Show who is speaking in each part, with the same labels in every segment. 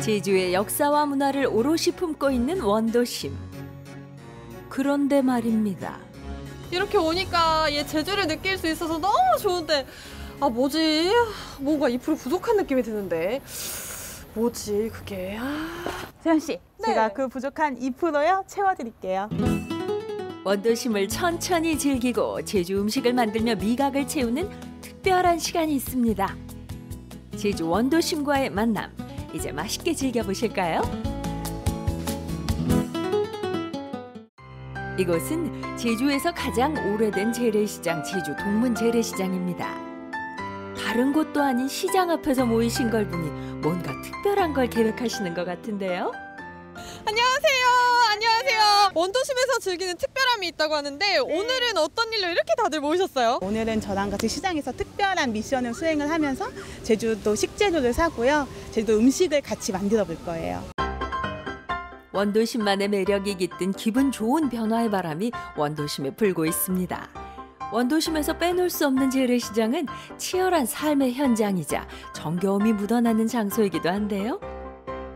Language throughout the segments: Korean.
Speaker 1: 제주의 역사와 문화를 오롯이 품고 있는 원도심. 그런데 말입니다.
Speaker 2: 이렇게 오니까 얘 제주를 느낄 수 있어서 너무 좋은데 아 뭐지? 뭔가 2% 부족한 느낌이 드는데 뭐지 그게? 아.
Speaker 3: 세현 씨,
Speaker 2: 네.
Speaker 3: 제가 그 부족한 2%요 채워드릴게요.
Speaker 1: 원도심을 천천히 즐기고 제주 음식을 만들며 미각을 채우는 특별한 시간이 있습니다. 제주 원도심과의 만남. 이제 맛있게 즐겨보실까요? 이곳은 제주에서 가장 오래된 재래시장 제주 동문 재래시장입니다. 다른 곳도 아닌 시장 앞에서 모이신 걸 보니 뭔가 특별한 걸 계획하시는 것 같은데요.
Speaker 2: 안녕하세요. 안녕하세요. 원도심에서 즐기는 특별함이 있다고 하는데 오늘은 어떤 일로 이렇게 다들 모이셨어요?
Speaker 3: 오늘은 저랑 같이 시장에서 특별한 미션을 수행을 하면서 제주도 식재료를 사고요. 제주도 음식을 같이 만들어 볼 거예요.
Speaker 1: 원도심만의 매력이 깃든 기분 좋은 변화의 바람이 원도심에 불고 있습니다. 원도심에서 빼놓을 수 없는 재래시장은 치열한 삶의 현장이자 정겨움이 묻어나는 장소이기도 한데요.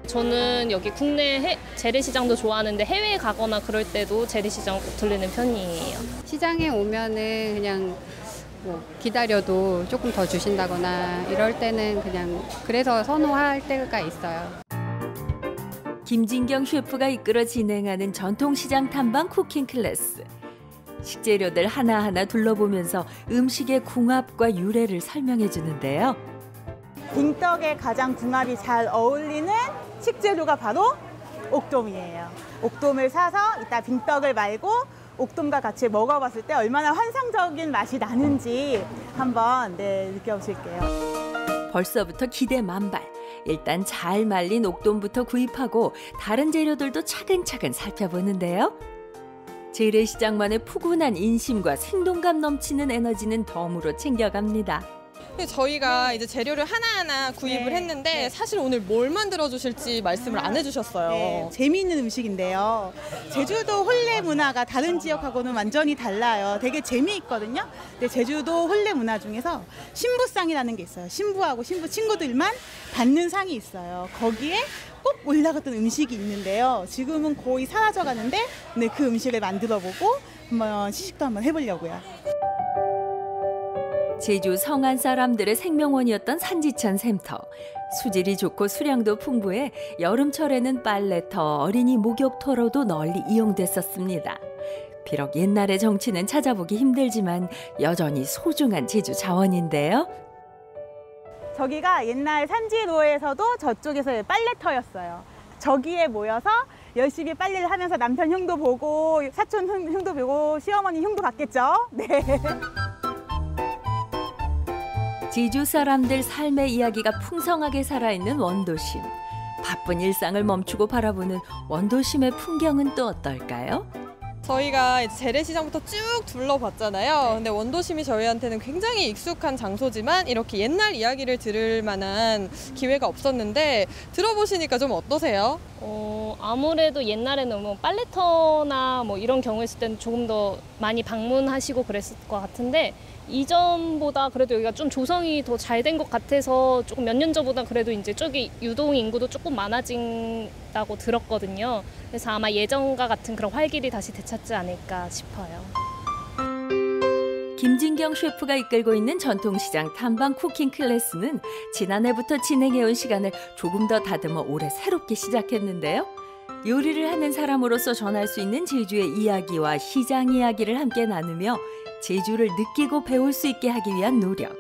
Speaker 4: 저는 여기 국내 해- 재래시장도 좋아하는데 해외에 가거나 그럴 때도 재래시장 꼭 들르는 편이에요.
Speaker 5: 시장에 오면은 그냥 뭐 기다려도 조금 더 주신다거나 이럴 때는 그냥 그래서 선호할 때가 있어요.
Speaker 1: 김진경 셰프가 이끌어 진행하는 전통시장 탐방 쿠킹 클래스. 식재료들 하나하나 둘러보면서 음식의 궁합과 유래를 설명해 주는데요.
Speaker 3: 빙떡에 가장 궁합이 잘 어울리는 식재료가 바로 옥돔이에요. 옥돔을 사서 이따 빙떡을 말고 옥돔과 같이 먹어봤을 때 얼마나 환상적인 맛이 나는지 한번 네, 느껴보실게요.
Speaker 1: 벌써부터 기대 만발. 일단 잘 말린 옥돔부터 구입하고 다른 재료들도 차근차근 살펴보는데요. 재래시장만의 푸근한 인심과 생동감 넘치는 에너지는 덤으로 챙겨갑니다.
Speaker 2: 근데 저희가 이제 재료를 하나하나 구입을
Speaker 3: 네,
Speaker 2: 했는데
Speaker 3: 네.
Speaker 2: 사실 오늘 뭘 만들어 주실지 말씀을 안 해주셨어요.
Speaker 3: 네, 재미있는 음식인데요. 제주도 홀레 문화가 다른 지역하고는 완전히 달라요. 되게 재미있거든요. 근데 제주도 홀레 문화 중에서 신부상이라는 게 있어요. 신부하고 신부 친구들만 받는 상이 있어요. 거기에 꼭 올라갔던 음식이 있는데요. 지금은 거의 사라져 가는데 네, 그 음식을 만들어 보고 한번 시식도 한번 해보려고요.
Speaker 1: 제주 성안 사람들의 생명원이었던 산지천 샘터. 수질이 좋고 수량도 풍부해 여름철에는 빨래터, 어린이 목욕터로도 널리 이용됐었습니다. 비록 옛날의 정치는 찾아보기 힘들지만 여전히 소중한 제주 자원인데요.
Speaker 3: 저기가 옛날 산지로에서도 저쪽에서 빨래터였어요. 저기에 모여서 열심히 빨래를 하면서 남편 흉도 보고 사촌 흉- 흉도 보고 시어머니 흉도 봤겠죠. 네.
Speaker 1: 제주 사람들 삶의 이야기가 풍성하게 살아있는 원도심. 바쁜 일상을 멈추고 바라보는 원도심의 풍경은 또 어떨까요?
Speaker 2: 저희가 이제 재래시장부터 쭉 둘러봤잖아요. 근데 원도심이 저희한테는 굉장히 익숙한 장소지만 이렇게 옛날 이야기를 들을 만한 기회가 없었는데 들어보시니까 좀 어떠세요?
Speaker 4: 어, 아무래도 옛날에는 뭐 빨래터나 뭐 이런 경우였을 때는 조금 더 많이 방문하시고 그랬을 것 같은데 이전보다 그래도 여기가 좀 조성이 더 잘 된 것 같아서 조금 몇 년 전보다 그래도 이제 저기 유동 인구도 조금 많아진다고 들었거든요. 그래서 아마 예전과 같은 그런 활기를 다시 되찾지 않을까 싶어요.
Speaker 1: 김진경 셰프가 이끌고 있는 전통시장 탐방 쿠킹 클래스는 지난해부터 진행해온 시간을 조금 더 다듬어 올해 새롭게 시작했는데요. 요리를 하는 사람으로서 전할 수 있는 제주의 이야기와 시장 이야기를 함께 나누며 제주를 느끼고 배울 수 있게 하기 위한 노력.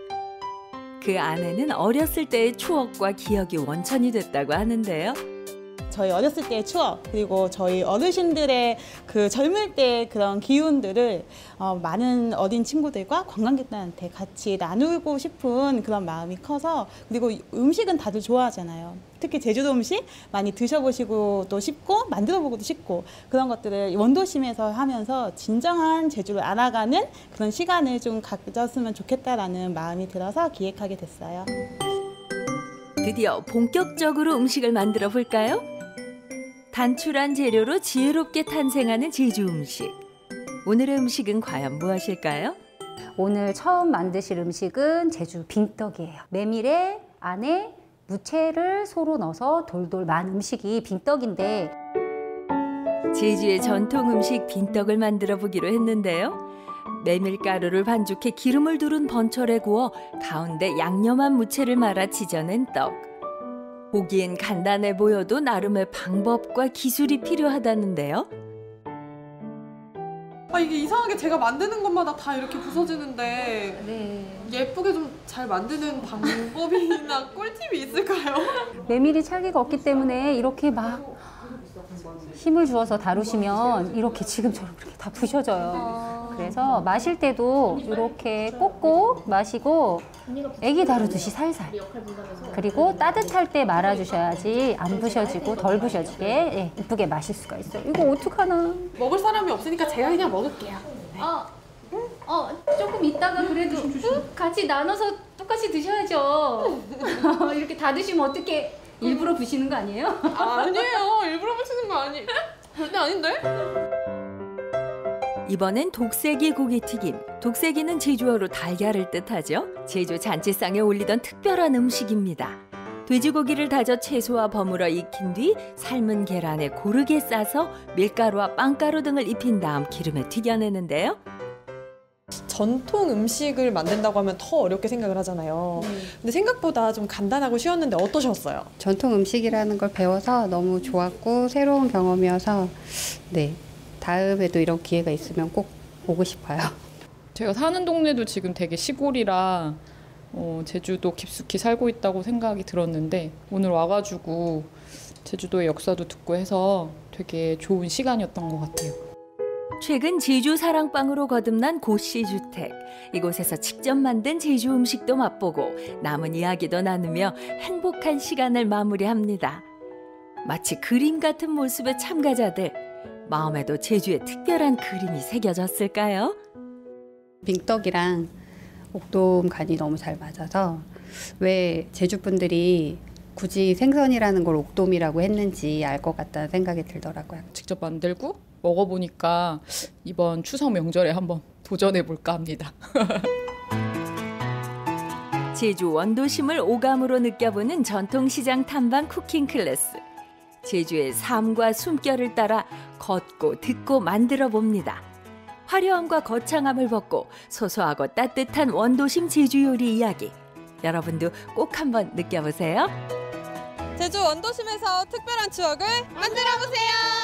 Speaker 1: 그 안에는 어렸을 때의 추억과 기억이 원천이 됐다고 하는데요.
Speaker 3: 저희 어렸을 때의 추억 그리고 저희 어르신들의 그 젊을 때의 그런 기운들을 어, 많은 어린 친구들과 관광객들한테 같이 나누고 싶은 그런 마음이 커서 그리고 음식은 다들 좋아하잖아요. 특히 제주도 음식 많이 드셔보시고 또 쉽고 만들어보고도 쉽고 그런 것들을 원도심에서 하면서 진정한 제주를 알아가는 그런 시간을 좀 가졌으면 좋겠다라는 마음이 들어서 기획하게 됐어요.
Speaker 1: 드디어 본격적으로 음식을 만들어 볼까요? 단출한 재료로 지혜롭게 탄생하는 제주 음식. 오늘의 음식은 과연 무엇일까요?
Speaker 6: 오늘 처음 만드실 음식은 제주 빙떡이에요. 메밀에 안에 무채를 소로 넣어서 돌돌 만 음식이 빈떡인데
Speaker 1: 제주의 전통 음식 빈떡을 만들어 보기로 했는데요. 메밀가루를 반죽해 기름을 두른 번철에 구워 가운데 양념한 무채를 말아 지져낸 떡. 보기엔 간단해 보여도 나름의 방법과 기술이 필요하다는데요.
Speaker 2: 아 이게 이상하게 제가 만드는 것마다 다 이렇게 부서지는데
Speaker 6: 네.
Speaker 2: 예쁘게 좀 잘 만드는 방법이나 꿀팁이 있을까요?
Speaker 6: 메밀이 찰기가 없기 때문에 이렇게 막 힘을 주어서 다루시면 이렇게 지금처럼 이렇게 다 부셔져요. 그래서 마실 때도 이렇게 꼭꼭 마시고 애기 다루듯이 살살. 그리고 따뜻할 때 말아주셔야지 안 부셔지고 덜 부셔지게 예, 이쁘게 마실 수가 있어요. 이거 어떡하나.
Speaker 2: 먹을 사람이 없으니까 제가 그냥 먹을게요.
Speaker 6: 어, 어, 조금 있다가 그래도 같이 나눠서 똑같이 드셔야죠. 이렇게 다 드시면 어떻게 일부러 부시는 거 아니에요?
Speaker 2: 아, 아니에요. 일부러 붙이는 거 아니. 절대 아닌데?
Speaker 1: 이번엔 독세기 고기튀김. 독세기는 제주어로 달걀을 뜻하죠. 제주 잔치상에 올리던 특별한 음식입니다. 돼지고기를 다져 채소와 버무려 익힌 뒤 삶은 계란에 고르게 싸서 밀가루와 빵가루 등을 입힌 다음 기름에 튀겨내는데요.
Speaker 2: 전통 음식을 만든다고 하면 더 어렵게 생각을 하잖아요. 근데 생각보다 좀 간단하고 쉬웠는데 어떠셨어요?
Speaker 5: 전통 음식이라는 걸 배워서 너무 좋았고 새로운 경험이어서 네 다음에도 이런 기회가 있으면 꼭 오고 싶어요.
Speaker 7: 제가 사는 동네도 지금 되게 시골이라 어, 제주도 깊숙이 살고 있다고 생각이 들었는데 오늘 와가지고 제주도의 역사도 듣고 해서 되게 좋은 시간이었던 것 같아요.
Speaker 1: 최근 제주 사랑방으로 거듭난 고씨 주택. 이곳에서 직접 만든 제주 음식도 맛보고 남은 이야기도 나누며 행복한 시간을 마무리합니다. 마치 그림 같은 모습의 참가자들. 마음에도 제주의 특별한 그림이 새겨졌을까요?
Speaker 5: 빙떡이랑 옥돔 간이 너무 잘 맞아서 왜 제주 분들이 굳이 생선이라는 걸 옥돔이라고 했는지 알 것 같다는 생각이 들더라고요.
Speaker 7: 직접 만들고 먹어보니까 이번 추석 명절에 한번 도전해 볼까 합니다.
Speaker 1: 제주 원도심을 오감으로 느껴보는 전통시장 탐방 쿠킹 클래스. 제주의 삶과 숨결을 따라 걷고 듣고 만들어 봅니다. 화려함과 거창함을 벗고 소소하고 따뜻한 원도심 제주 요리 이야기. 여러분도 꼭 한번 느껴보세요.
Speaker 2: 제주 원도심에서 특별한 추억을 만들어 보세요.